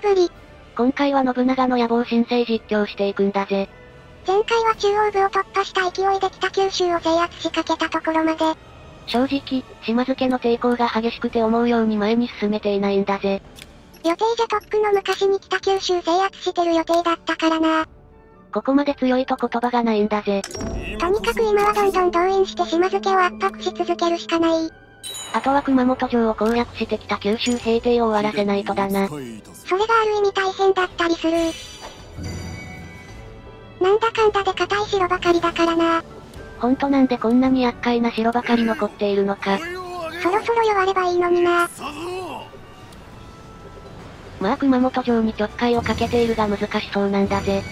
とぶり。今回は信長の野望申請実況していくんだぜ。前回は中央部を突破した勢いで北九州を制圧しかけたところまで。正直、島津家の抵抗が激しくて思うように前に進めていないんだぜ。予定じゃとっくの昔に北九州制圧してる予定だったからな。ここまで強いと言葉がないんだぜ。とにかく今はどんどん動員して島津家を圧迫し続けるしかない。あとは熊本城を攻略して北九州平定を終わらせないとだな。それがある意味大変だったりする。なんだかんだで硬い城ばかりだからな。ほんとなんでこんなに厄介な城ばかり残っているのか。そろそろ弱ればいいのにな。まあ熊本城にちょっかいをかけているが難しそうなんだぜ。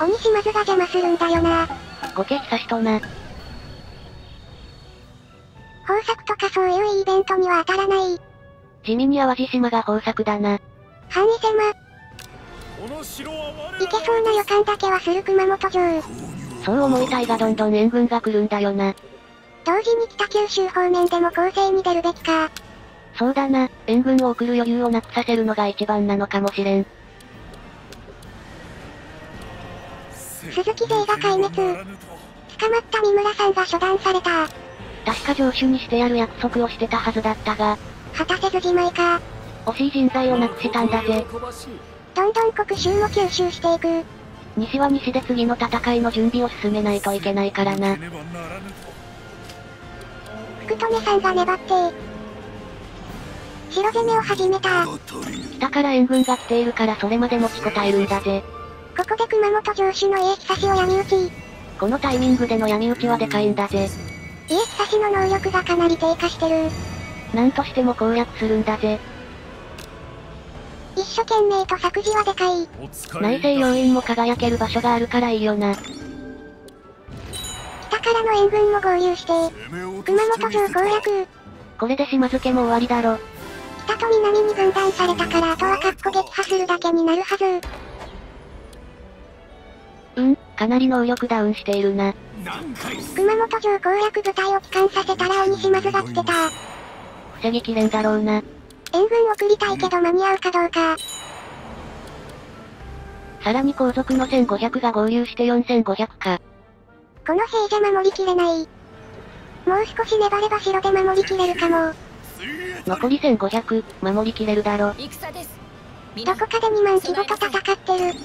鬼島津が邪魔するんだよな。ごけ久しとな。豊作とかそういうイベントには当たらない。地味に淡路島が豊作だな。範囲狭。いけそうな予感だけはする熊本城。そう思いたいがどんどん援軍が来るんだよな。同時に北九州方面でも攻勢に出るべきか。そうだな、援軍を送る余裕をなくさせるのが一番なのかもしれん。鈴木勢が壊滅。捕まった三村さんが処断された。確か上手にしてやる約束をしてたはずだったが、果たせずじまいか。惜しい人材をなくしたんだぜ。どんどん国州も吸収していく。西は西で次の戦いの準備を進めないといけないからな。福留さんが粘って白攻めを始めた。北から援軍が来ているからそれまで持ちこたえるんだぜ。ここで熊本城主の家久しを闇討ち。このタイミングでの闇討ちはでかいんだぜ。家久しの能力がかなり低下してる。なんとしても攻略するんだぜ。一生懸命と作事はでかい。内政要員も輝ける場所があるからいいよな。北からの援軍も合流して、熊本城攻略。これで島津家も終わりだろ。北と南に分断されたからあとはカッコ撃破するだけになるはず。うん、かなり能力ダウンしているな。熊本城攻略部隊を帰還させたら鬼島津が来てた。防ぎきれんだろうな。援軍送りたいけど間に合うかどうか。さらに後続の1500が合流して4500か。この兵じゃ守りきれない。もう少し粘れば城で守りきれるかも。残り1500、守りきれるだろ。どこかで2万規模と戦ってる。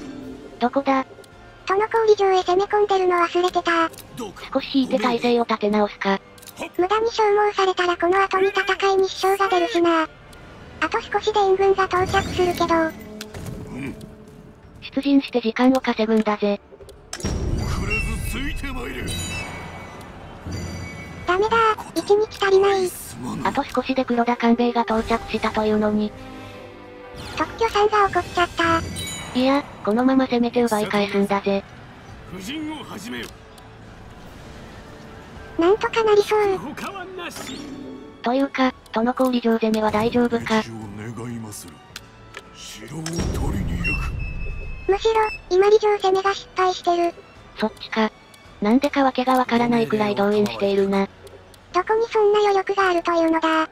どこだ？殿氷城へ攻め込んでるの忘れてた。少し引いて体勢を立て直すか。無駄に消耗されたらこの後に戦いに支障が出るしな。あと少しで援軍が到着するけど。出陣して時間を稼ぐんだぜ。ダメだ一日足りない。あと少しで黒田官兵衛が到着したというのに。特許さんが怒っちゃった。いや、このまま攻めて奪い返すんだぜ。なんとかなりそう。というか、殿氷城攻めは大丈夫か？むしろ、今里城攻めが失敗してる。そっちか。なんでかわけがわからないくらい動員しているな。どこにそんな余力があるというのだ。こ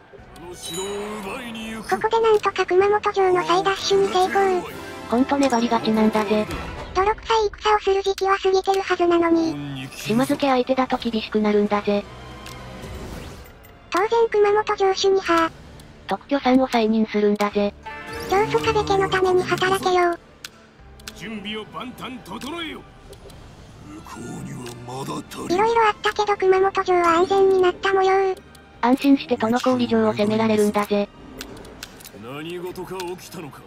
こでなんとか熊本城の再奪取に成功。ほんと粘りがちなんだぜ。泥臭い戦をする時期は過ぎてるはずなのに。島津家相手だと厳しくなるんだぜ。当然熊本城主には、特許さんを再任するんだぜ。長宗我部家のために働けよ。準備を万端整えよいろいろあったけど熊本城は安全になった模様。安心して殿氷城を攻められるんだぜ。何事か起きたのか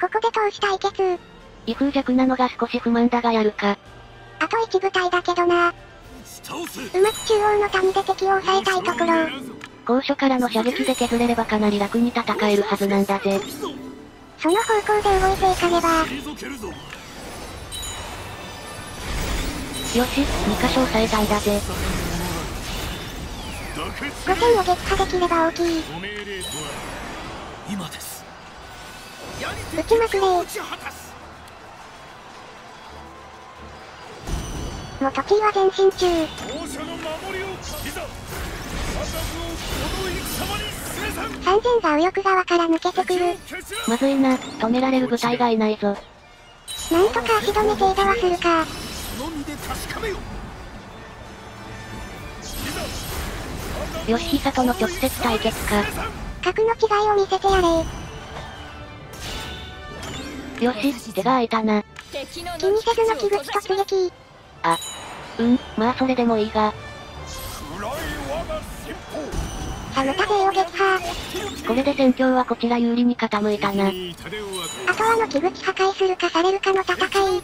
ここで通し対決。威風弱なのが少し不満だがやるか。あと一部隊だけどな。うまく中央の谷で敵を抑えたいところ。高所からの射撃で削れればかなり楽に戦えるはずなんだぜ。その方向で動いていかねば。よし、2箇所押さえたんだぜ。5点を撃破できれば大きい。今です撃ちまくれ元木は前進中。王者の守りを刻む家族をこの戦場に進め三千が右翼側から抜けてくる。まずいな、止められる部隊がいないぞ。なんとか足止め程度はするか。義久との直接対決か。格の違いを見せてやれよし、手が空いたな。気にせずの木口突撃。あ、うん、まあそれでもいいが。サムタ勢を撃破。これで戦況はこちら有利に傾いたな。あとはの木口破壊するかされるかの戦い。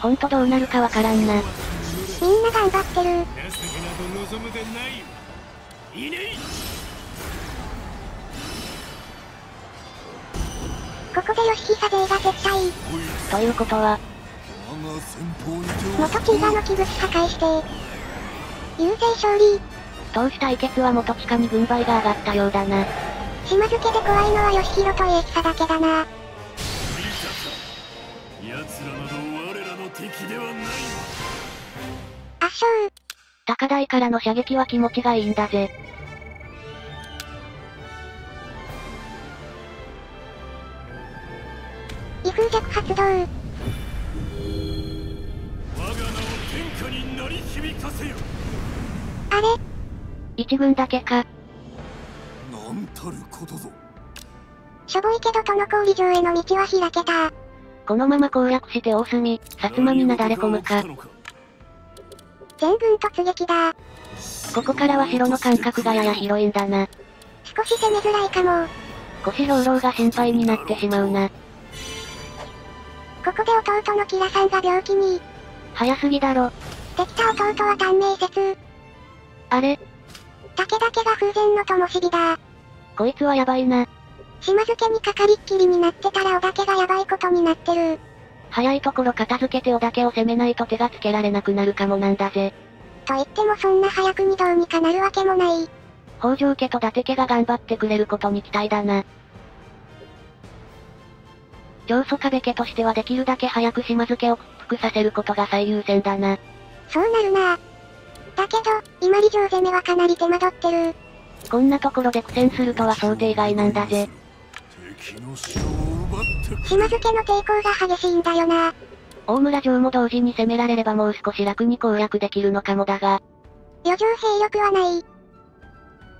ほんとどうなるかわからんな。みんな頑張ってる。ここで義久勢が撤退。ということは、元チーガの木口破壊して。優勢勝利。投手対決は元地下に軍配が上がったようだな。島津家で怖いのは義弘と家久だけだな。奴らなど我らの敵ではないわ圧勝。高台からの射撃は気持ちがいいんだぜ。風弱発動。我が名を天下に鳴り響かせよあれ？一軍だけか。なんたることぞしょぼいけど殿氷城への道は開けた。このまま攻略して大隅、薩摩になだれ込むか。全軍突撃だ。ここからは城の間隔がやや広いんだな。少し攻めづらいかも。腰兵糧が心配になってしまうな。ここで弟のキラさんが病気に。早すぎだろ。できた弟は短命説。あれ？武田家が風前の灯火だ。こいつはやばいな。島津家にかかりっきりになってたら織田家がやばいことになってる。早いところ片付けて織田家を攻めないと手がつけられなくなるかもなんだぜ。と言ってもそんな早くにどうにかなるわけもない。北条家と伊達家が頑張ってくれることに期待だな。上祖壁家としてはできるだけ早く島津家を屈服させることが最優先だな。そうなるな。だけど、今里城攻めはかなり手間取ってる。こんなところで苦戦するとは想定外なんだぜ。島津家の抵抗が激しいんだよな。大村城も同時に攻められればもう少し楽に攻略できるのかもだが、余剰兵力はない。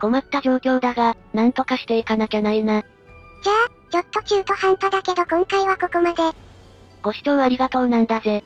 困った状況だが、なんとかしていかなきゃないな。じゃあ、ちょっと中途半端だけど今回はここまで。ご視聴ありがとうなんだぜ。